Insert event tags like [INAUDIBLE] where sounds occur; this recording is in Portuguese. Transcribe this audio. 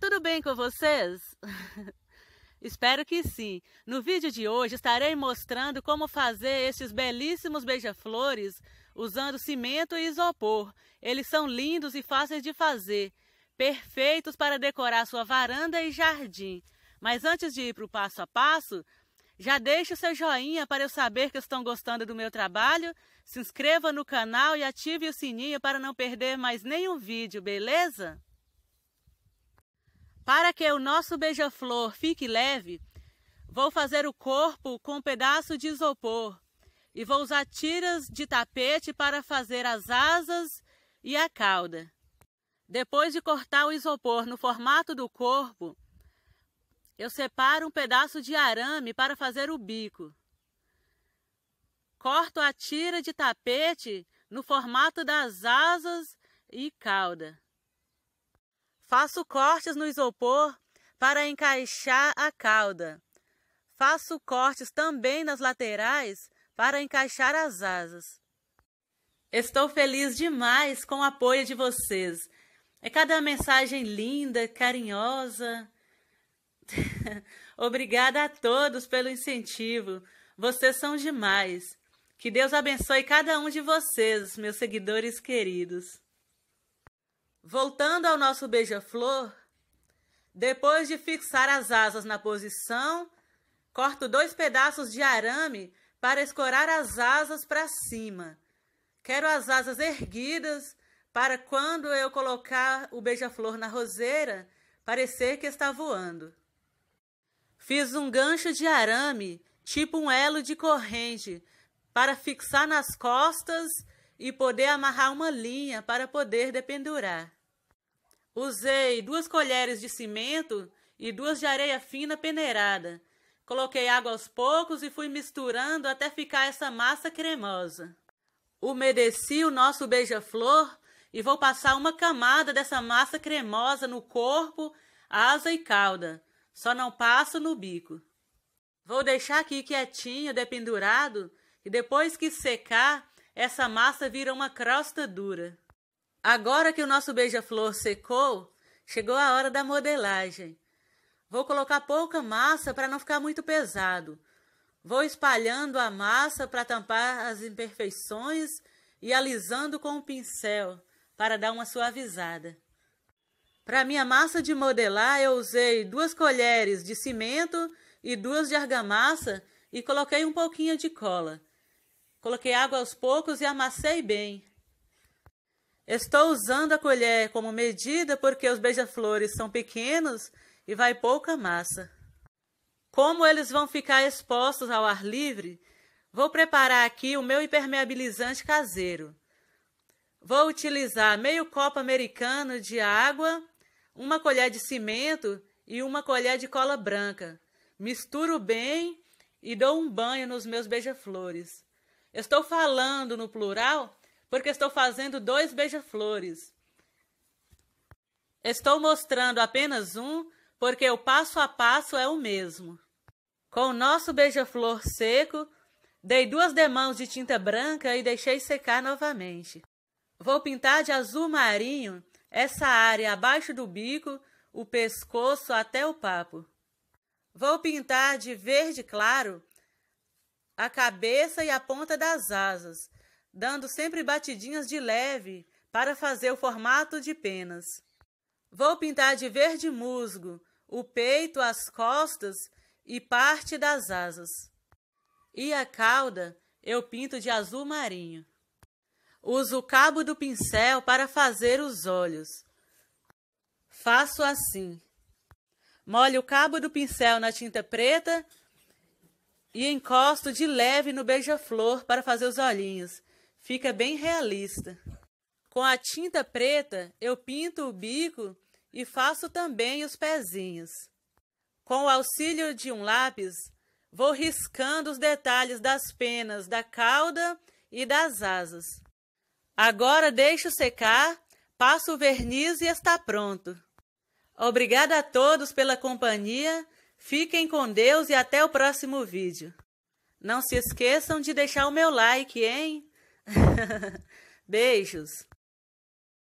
tudo bem com vocês? [LAUGHS] Espero que sim. No vídeo de hoje estarei mostrando como fazer estes belíssimos beija-flores usando cimento e isopor. Eles são lindos e fáceis de fazer, perfeitos para decorar sua varanda e jardim. Mas antes de ir para o passo a passo, já deixe o seu joinha para eu saber que estão gostando do meu trabalho. Se inscreva no canal e ative o sininho para não perder mais nenhum vídeo, beleza? Para que o nosso beija-flor fique leve, vou fazer o corpo com um pedaço de isopor e vou usar tiras de tapete para fazer as asas e a cauda. Depois de cortar o isopor no formato do corpo, eu separo um pedaço de arame para fazer o bico. Corto a tira de tapete no formato das asas e cauda. Faço cortes no isopor para encaixar a cauda. Faço cortes também nas laterais para encaixar as asas. Estou feliz demais com o apoio de vocês. É cada mensagem linda, carinhosa. [LAUGHS] Obrigada a todos pelo incentivo. Vocês são demais. Que Deus abençoe cada um de vocês, meus seguidores queridos. Voltando ao nosso beija-flor, depois de fixar as asas na posição, corto dois pedaços de arame para escorar as asas para cima. Quero as asas erguidas para quando eu colocar o beija-flor na roseira, parecer que está voando. Fiz um gancho de arame, tipo um elo de corrente, para fixar nas costas e poder amarrar uma linha para poder dependurar. Usei duas colheres de cimento e duas de areia fina peneirada. Coloquei água aos poucos e fui misturando até ficar essa massa cremosa. Umedeci o nosso beija-flor e vou passar uma camada dessa massa cremosa no corpo, asa e cauda. Só não passo no bico. Vou deixar aqui quietinho, dependurado, e depois que secar, essa massa vira uma crosta dura. Agora que o nosso beija-flor secou, chegou a hora da modelagem. Vou colocar pouca massa para não ficar muito pesado. Vou espalhando a massa para tampar as imperfeições e alisando com o pincel para dar uma suavizada. Para minha massa de modelar, eu usei duas colheres de cimento e duas de argamassa e coloquei um pouquinho de cola. Coloquei água aos poucos e amassei bem. Estou usando a colher como medida porque os beija-flores são pequenos e vai pouca massa. Como eles vão ficar expostos ao ar livre, vou preparar aqui o meu impermeabilizante caseiro. Vou utilizar meio copo americano de água uma colher de cimento e uma colher de cola branca. Misturo bem e dou um banho nos meus beija-flores. Estou falando no plural porque estou fazendo dois beija-flores. Estou mostrando apenas um porque o passo a passo é o mesmo. Com o nosso beija-flor seco, dei duas demãos de tinta branca e deixei secar novamente. Vou pintar de azul marinho essa área abaixo do bico, o pescoço até o papo. Vou pintar de verde claro a cabeça e a ponta das asas, dando sempre batidinhas de leve para fazer o formato de penas. Vou pintar de verde musgo o peito, as costas e parte das asas. E a cauda eu pinto de azul marinho. Uso o cabo do pincel para fazer os olhos. Faço assim. Molho o cabo do pincel na tinta preta e encosto de leve no beija-flor para fazer os olhinhos. Fica bem realista. Com a tinta preta, eu pinto o bico e faço também os pezinhos. Com o auxílio de um lápis, vou riscando os detalhes das penas da cauda e das asas. Agora deixo secar, passo o verniz e está pronto. Obrigada a todos pela companhia, fiquem com Deus e até o próximo vídeo. Não se esqueçam de deixar o meu like, hein? [LAUGHS] Beijos!